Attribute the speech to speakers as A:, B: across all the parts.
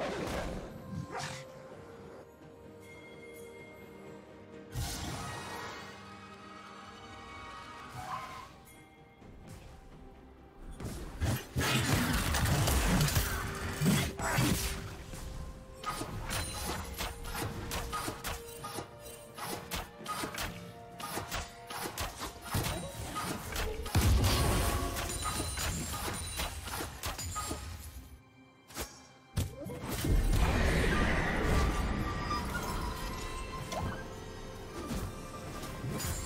A: Okay.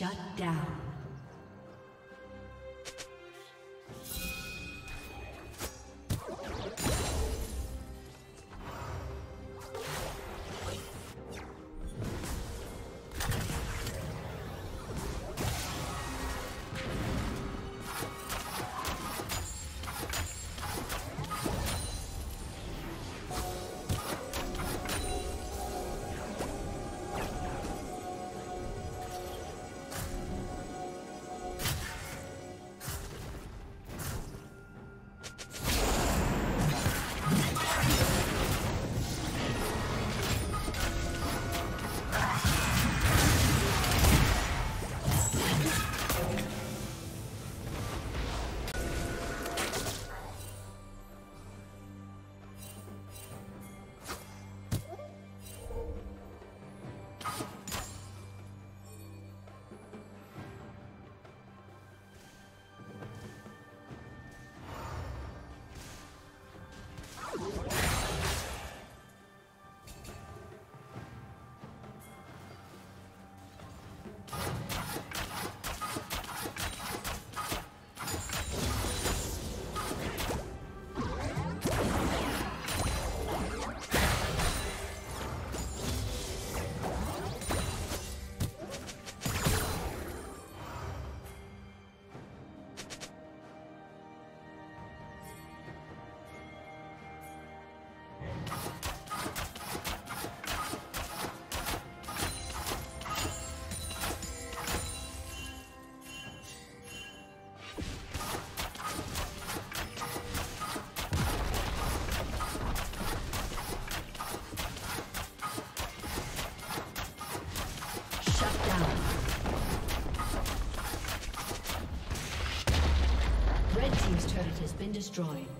A: Shut down. Destroyed.